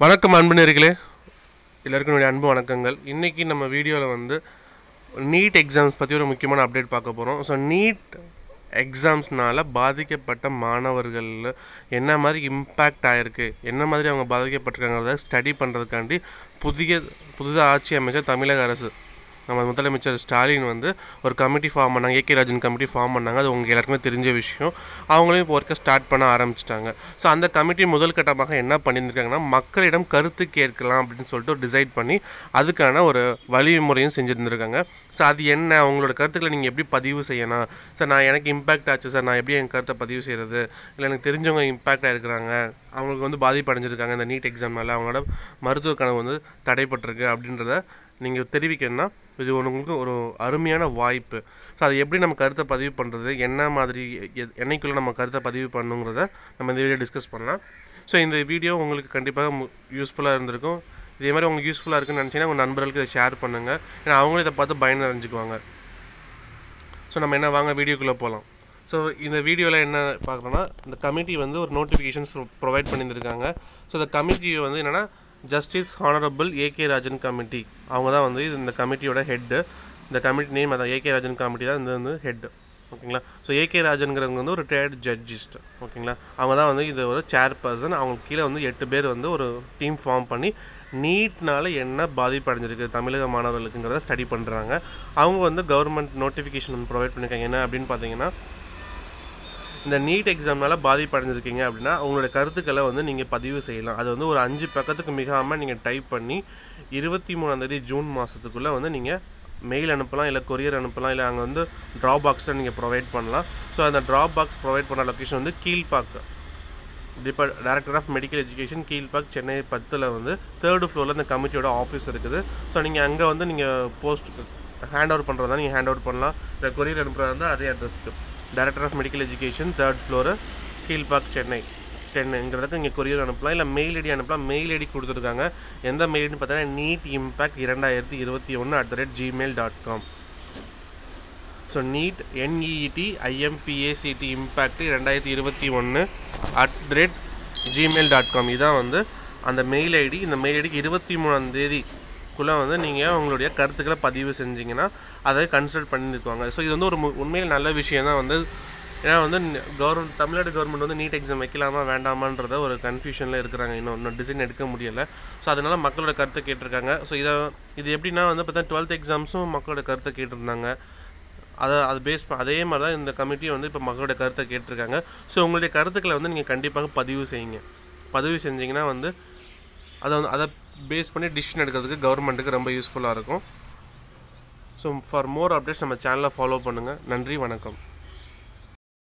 வணக்கம் அன்பு நெறிகளே எல்லாருக்கும் என்னுடைய அன்பு வணக்கங்கள். இன்றைக்கி நம்ம வீடியோவில் வந்து நீட் எக்ஸாம்ஸ் பற்றி ஒரு முக்கியமான அப்டேட் பார்க்க போகிறோம் ஸோ நீட் எக்ஸாம்ஸ்னால் பாதிக்கப்பட்ட மாணவர்கள் என்ன மாதிரி இம்பேக்ட் ஆகிருக்கு என்ன மாதிரி அவங்க பாதிக்கப்பட்டிருக்காங்கிறத ஸ்டடி பண்ணுறதுக்காண்டி புதிய புதிதாக ஆட்சி அமைச்ச தமிழக அரசு நம்ம முதலமைச்சர் ஸ்டாலின் வந்து ஒரு கமிட்டி ஃபார்ம் பண்ணாங்க. A K Rajan committee form பண்ணாங்க. அது உங்கள் எல்லாருக்குமே தெரிஞ்ச விஷயம். அவங்களையும் இப்போ ஒர்க்கை ஸ்டார்ட் பண்ண ஆரம்பிச்சிட்டாங்க. ஸோ அந்த கமிட்டி முதல் கட்டமாக என்ன பண்ணியிருக்காங்கன்னா மக்களிடம் கருத்து கேட்கலாம் அப்படின்னு சொல்லிட்டு ஒரு டிசைட் பண்ணி அதுக்கான ஒரு வழிமுறையும் செஞ்சுருந்துருக்காங்க. ஸோ அது என்ன? அவங்களோட கருத்துக்களை நீங்கள் எப்படி பதிவு செய்யணும்? சார் நான் எனக்கு இம்பாக்ட் ஆச்சு சார் நான் எப்படி என் கருத்தை பதிவு செய்கிறது இல்லை எனக்கு தெரிஞ்சவங்க இம்பாக்ட் ஆகிருக்கிறாங்க அவங்களுக்கு வந்து பாதிப்பு அடைஞ்சிருக்காங்க. இந்த நீட் எக்ஸாம்னால அவங்களோட மருத்துவ கனவு வந்து தடைப்பட்டிருக்கு அப்படின்றத நீங்கள் தெரிவிக்கணும்னா இது உங்களுக்கு ஒரு அருமையான வாய்ப்பு. ஸோ அது எப்படி நம்ம கருத்தை பதிவு பண்ணுறது என்ன மாதிரி எ- என்னைக்குள்ளே நம்ம கருத்தை பதிவு பண்ணுங்கிறத நம்ம இந்த வீடியோ டிஸ்கஸ் பண்ணலாம். ஸோ இந்த வீடியோ உங்களுக்கு கண்டிப்பாக யூஸ்ஃபுல்லாக இருந்திருக்கும். இதே மாதிரி உங்களுக்கு யூஸ்ஃபுல்லாக இருக்குன்னு நினச்சிங்கன்னா உங்கள் நண்பர்களுக்கு இதை ஷேர் பண்ணுங்கள் ஏன்னா அவங்களும் இதை பார்த்து பயன் அறிஞ்சிக்குவாங்க ஸோ நம்ம என்ன வாங்க வீடியோக்குள்ளே போகலாம் ஸோ இந்த வீடியோவில் என்ன பார்க்குறோன்னா இந்த கமிட்டி வந்து ஒரு நோட்டிஃபிகேஷன்ஸ் ப்ரொவைட் பண்ணியிருந்திருக்காங்க. ஸோ இந்த கமிட்டியை வந்து என்னென்னா justice honourable A K Rajan committee அவங்க தான் வந்து இது இந்த கமிட்டியோட ஹெட்டு இந்த கமிட்டி நேம் அதான் ஏகே ராஜன் கமிட்டி தான் இந்த வந்து ஹெட்டு ஓகேங்களா? ஸோ ஏகே ராஜன்கிறவங்க வந்து ஒரு ரிட்டையர்ட் ஜட்ஜிஸ்ட் ஓகேங்களா? அவங்க தான் வந்து இது ஒரு சேர் பர்சன் அவங்களுக்கு கீழே வந்து எட்டு பேர் வந்து ஒரு டீம் ஃபார்ம் பண்ணி நீட்னால என்ன பாதிப்பு அடைஞ்சிருக்கு தமிழக மாணவர்களுக்குங்கிறத ஸ்டடி பண்ணுறாங்க அவங்க வந்து கவர்மெண்ட் நோட்டிஃபிகேஷன் ப்ரொவைட் பண்ணியிருக்காங்க என்ன அப்படின்னு பார்த்தீங்கன்னா இந்த நீட் எக்ஸாம்னால பாதிப்படைஞ்சிருக்கீங்க அப்படின்னா உங்களோட கருத்துக்களை வந்து நீங்கள் பதிவு செய்யலாம். அது வந்து ஒரு அஞ்சு பக்கத்துக்கு மிகாமல் நீங்கள் டைப் பண்ணி இருபத்தி மூணாந்தேதி ஜூன் மாதத்துக்குள்ளே வந்து நீங்கள் மெயில் அனுப்பலாம் இல்லை கொரியர் அனுப்பலாம் இல்லை அங்கே வந்து ட்ராப் பாக்ஸை நீங்கள் ப்ரொவைட் பண்ணலாம். ஸோ அந்த ட்ராப் பாக்ஸ் ப்ரொவைட் பண்ண லொக்கேஷன் வந்து Kilpauk. Depart director of medical education Kilpauk Chennai பத்தில் வந்து தேர்டு ஃப்ளோரில் இந்த கமிட்டியோட ஆஃபீஸ் இருக்குது. ஸோ நீங்கள் அங்கே வந்து நீங்கள் போஸ்ட் ஹேண்ட் ஓவர் பண்ணுறதா நீங்கள் ஹேண்ட் அவுட் பண்ணலாம். இல்லை கொரியர் அனுப்புகிறதா இருந்தால் அதே அட்ரஸ்க்கு director of medical education third floor Kilpauk Chennai. டென்னுங்கிறதுக்கு இங்கே கொரியர் அனுப்பலாம். இல்லை மெயில் ஐடி அனுப்பலாம். மெயில் ஐடி கொடுத்துருக்காங்க. எந்த மெயில் ஐடின்னு பார்த்தீங்கன்னா நீட் இம்பேக்ட் இரண்டாயிரத்தி இருபத்தி ஒன்று at the rate Gmail dot com so NEET N E E T I M P A C T impact ரெண்டாயிரத்தி இருபத்தி ஒன்று at the rate Gmail dot com இதான் வந்து அந்த மெயில் ஐடி இந்த மெயில் ஐடிக்கு இருபத்தி மூணாம் தேதிக்குள்ளே வந்து நீங்கள் உங்களுடைய கருத்துக்களை பதிவு செஞ்சிங்கன்னா அதை கன்சல்ட் பண்ணியிருக்குவாங்க ஸோ இது வந்து ஒரு மு- உண்மையில் நல்ல விஷயம் தான் வந்து ஏன்னா வந்து கவர்மெண்ட் தமிழ்நாடு கவர்மெண்ட் வந்து நீட் எக்ஸாம் வைக்கலாமா வேண்டாமான்றத ஒரு கன்ஃபியூஷனில் இருக்கிறாங்க. இன்னும் இன்னும் டிசைன் எடுக்க முடியலை. ஸோ அதனால் மக்களோட கருத்தை கேட்டிருக்காங்க. ஸோ இதை இது எப்படின்னா வந்து பார்த்தா டுவெல்த் எக்ஸாம்ஸும் மக்களோட கருத்தை கேட்டிருந்தாங்க. அதை அது பேஸ் அதே மாதிரி தான் இந்த கமிட்டி வந்து இப்போ மக்களோட கருத்தை கேட்டிருக்காங்க. ஸோ உங்களுடைய கருத்துக்களை வந்து நீங்கள் கண்டிப்பாக பதிவு செய்யுங்க. பதிவு செஞ்சிங்கன்னா வந்து அதை வந்து அதை பேஸ் பண்ணி டிசிஷன் எடுக்கிறதுக்கு கவர்மெண்ட்டுக்கு ரொம்ப யூஸ்ஃபுல்லாக இருக்கும். ஸோ ஃபார் மோர் அப்டேட்ஸ் நம்ம சேனலை ஃபாலோ பண்ணுங்கள் நன்றி வணக்கம்.